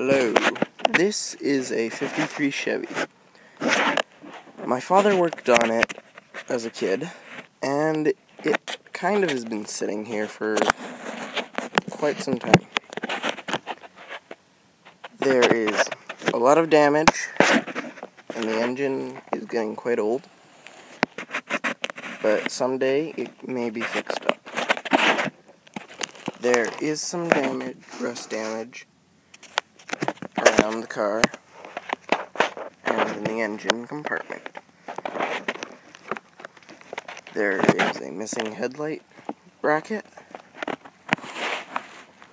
Hello. This is a 53 Chevy. My father worked on it as a kid, and it kind of has been sitting here for quite some time. There is a lot of damage, and the engine is getting quite old, but someday it may be fixed up. There is some damage, rust damage, around the car and in the engine compartment. There is a missing headlight bracket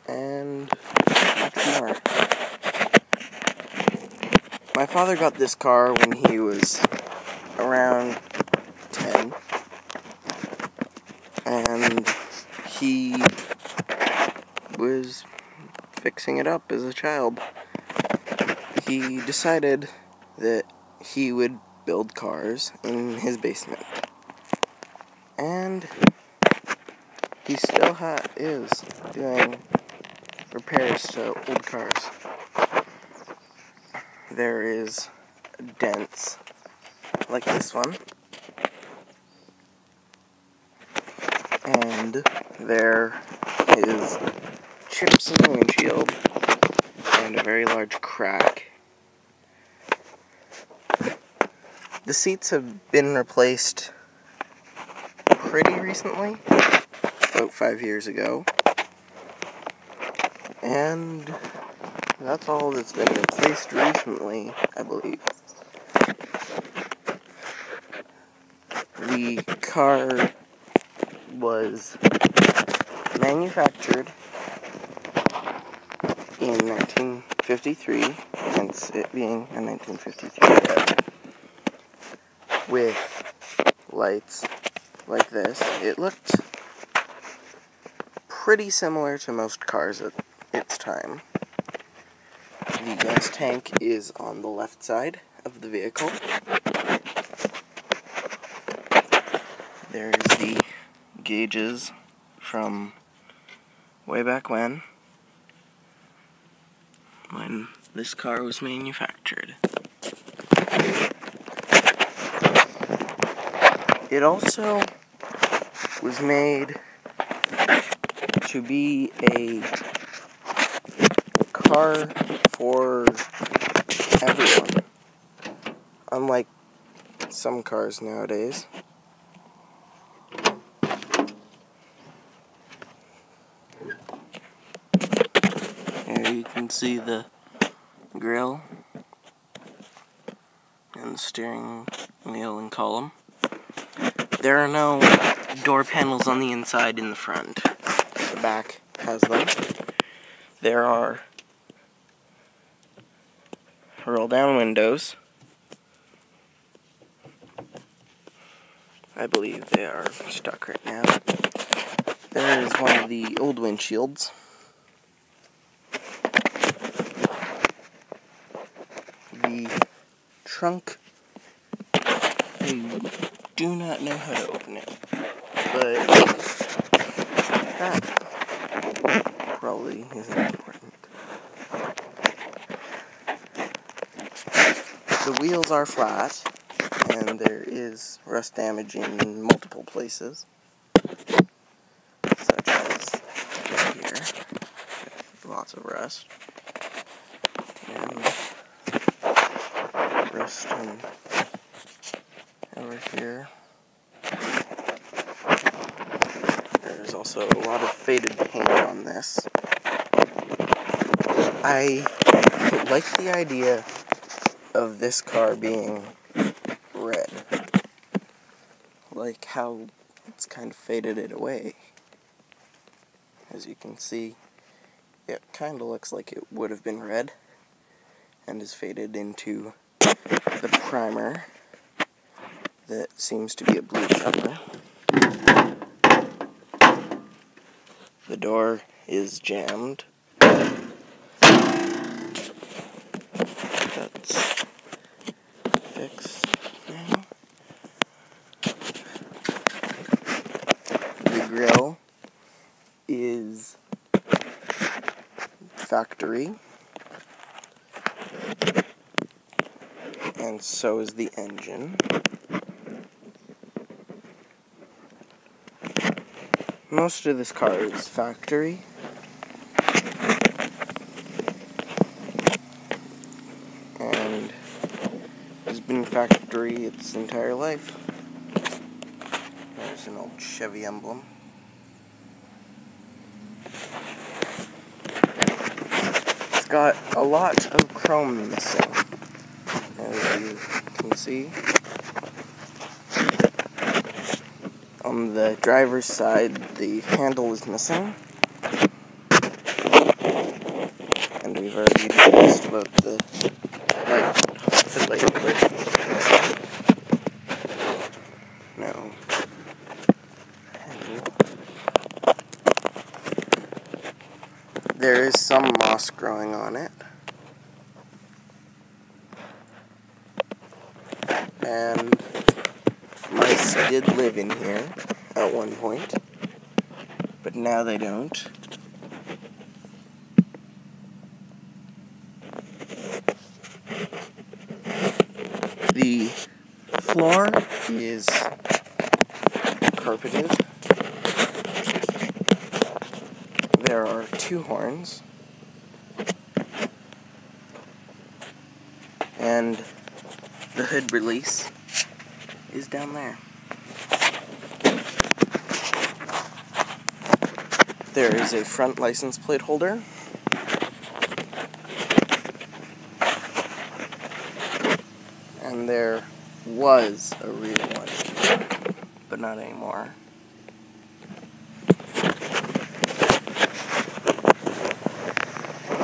and much more. My father got this car when he was around 10 and he was fixing it up as a child he decided that he would build cars in his basement. And he still ha- is doing repairs to old cars. There is dents like this one. And there is chips in the windshield and a very large crack The seats have been replaced pretty recently, about five years ago. And that's all that's been replaced recently, I believe. The car was manufactured in 1953, hence it being a 1953 with lights like this, it looked pretty similar to most cars at its time. The gas tank is on the left side of the vehicle. There's the gauges from way back when, when this car was manufactured. It also was made to be a car for everyone. Unlike some cars nowadays. Here you can see the grill and the steering wheel and column. There are no door panels on the inside in the front. The back has them. There are roll down windows. I believe they are stuck right now. There is one of the old windshields. The trunk do not know how to open it. But that probably isn't important. The wheels are flat, and there is rust damage in multiple places. Such as here. Lots of rust. And rust and over here. There's also a lot of faded paint on this. I like the idea of this car being red. Like how it's kind of faded it away. As you can see, it kind of looks like it would have been red and is faded into the primer that seems to be a blue color. The door is jammed. That's fixed now. The grill is factory. And so is the engine. Most of this car is factory. And has been factory its entire life. There's an old Chevy emblem. It's got a lot of chrome missing, as you can see. On the driver's side, the handle is missing. And we've already discussed about the light, light. There is some moss growing on it. And did live in here at one point, but now they don't. The floor is carpeted. There are two horns. And the hood release is down there. There is a front license plate holder. And there was a rear one, but not anymore.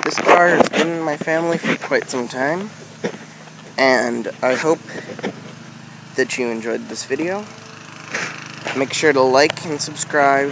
This car has been in my family for quite some time, and I hope that you enjoyed this video. Make sure to like and subscribe,